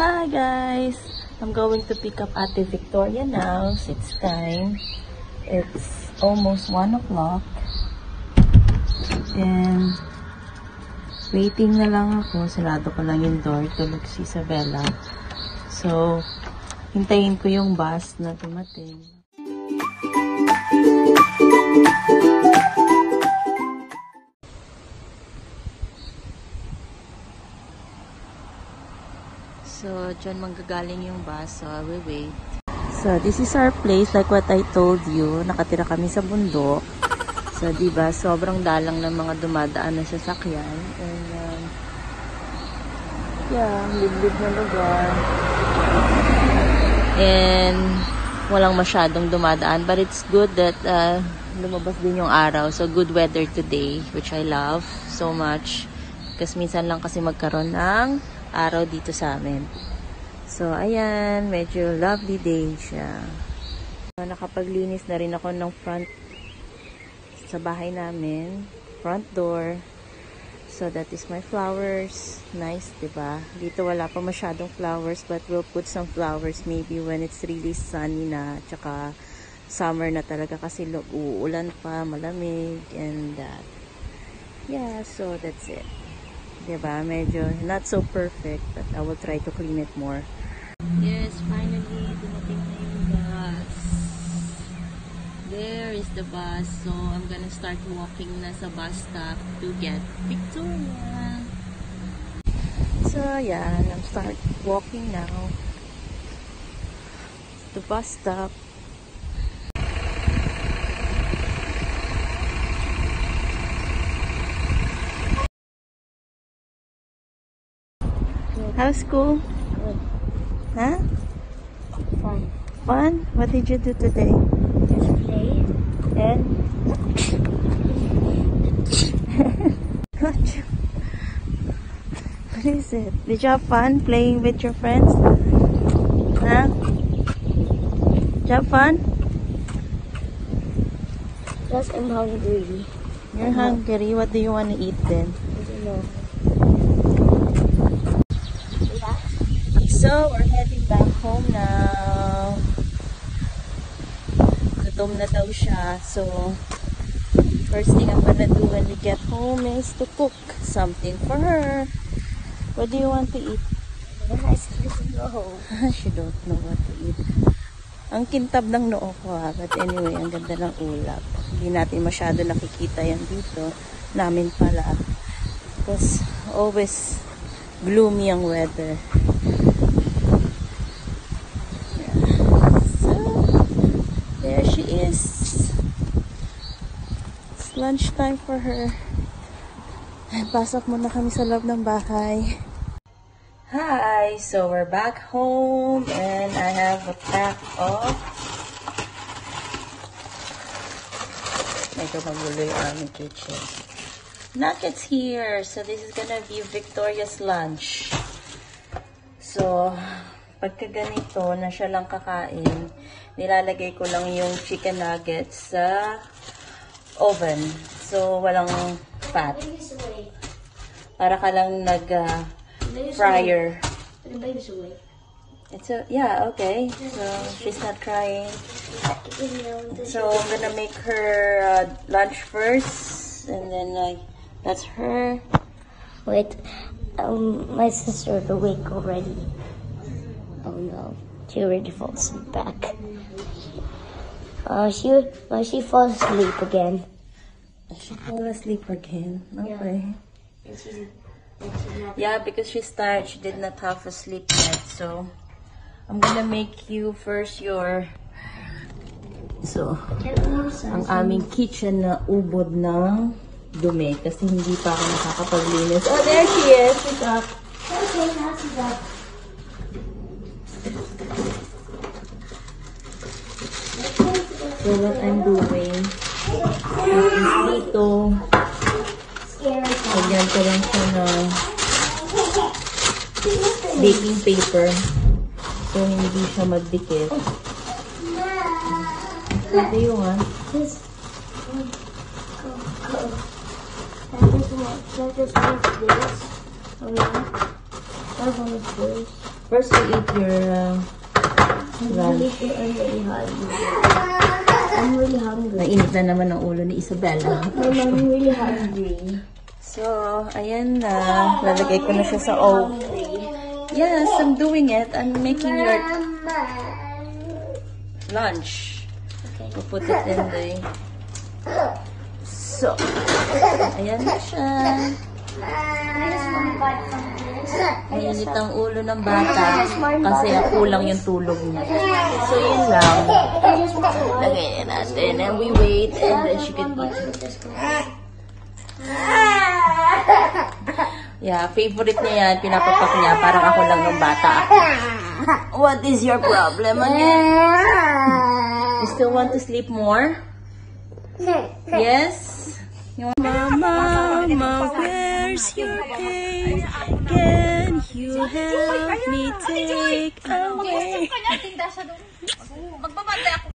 Hi guys! I'm going to pick up Ate Victoria now. It's time. It's almost 1 o'clock. And waiting na lang ako. Sarado ko lang yung door. Tulog si Isabella. So, hintayin ko yung bus na dumating. So, dyan manggagaling yung bus. So, I wait. So, this is our place. Like what I told you, nakatira kami sa bundok. So, di ba sobrang dalang ng mga dumadaan na sasakyan. And, um, yeah, liblib na lugar. And, walang masyadong dumadaan. But it's good that uh, lumabas din yung araw. So, good weather today, which I love so much. Kasi minsan lang kasi magkaroon ng araw dito sa amin. So, ayan, medyo lovely day siya. So, nakapaglinis na rin ako ng front sa bahay namin. Front door. So, that is my flowers. Nice, ba diba? Dito wala pa masyadong flowers, but we'll put some flowers maybe when it's really sunny na, tsaka summer na talaga kasi uulan pa, malamig, and that. Yeah, so that's it. Diba? Medyo not so perfect, but I will try to clean it more. Yes, finally, dumating na yung bus. There is the bus. So, I'm gonna start walking na sa bus stop to get Victoria. So, yeah, I'm start walking now. The bus stop. How's school? Good. Huh? Fun. Fun? What did you do today? Just play. And? what is it? Did you have fun playing with your friends? Huh? Did you have fun? Plus, I'm hungry. You're uh-huh. hungry. What do you want to eat then? I don't know. So, we're heading back home now. Gutom na daw siya. So, first thing I'm gonna do when we get home is to cook something for her. What do you want to eat? I still don't know. she don't know what to eat. Ang kintab ng noo ko ha. But anyway, ang ganda ng ulap. Hindi natin masyado nakikita yan dito. Namin pala. Because always gloomy ang weather. Yeah. So, there she is. It's lunchtime for her. Pasok muna kami sa loob ng bahay. Hi! So we're back home and I have a pack of medyo magulo yung aming kitchen. Nuggets here. So this is gonna be Victoria's lunch. So, pagka ganito na siya lang kakain, nilalagay ko lang yung chicken nuggets sa oven. So, walang fat. Para ka lang nag uh. It's a, yeah, okay. So, she's not crying. So, I'm gonna make her uh, lunch first. And then, like, that's her. Wait, um, my sister's awake already. Oh no, she already falls back. Uh, she uh, she falls asleep again. She fell asleep again. Okay. She's, Yeah, because she's tired. She did not have a sleep yet. So, I'm gonna make you first your... So, ang aming kitchen na ubod ng dumi kasi hindi pa ako nakakapaglinis. Oh, there she is. She's up. Okay, now she's up. So, what I'm doing is dito, lagyan ko lang siya ng baking paper. So, hindi siya magdikit. Pwede yung ah. That is what. That is what this. Oh yeah. That one is this. First, you eat your uh, lunch. Really hungry. I'm really hungry. Nainit na naman ang ulo ni Isabella. Mom, I'm really hungry. So, ayan na. Lalagay ko na siya sa oven. Yes, I'm doing it. I'm making your lunch. We'll put it in the... So, ayan na siya. Mainit ang ulo ng bata kasi kulang yung tulog niya. So, yun lang. Lagay na natin and we wait and then she can eat. Yeah, favorite niya yan. Pinapapak niya. Parang ako lang ng bata. What is your problem again? You still want to sleep more? Yes? Mama, Mama, where's your pain? Can you help me take away? Magbabantay ako.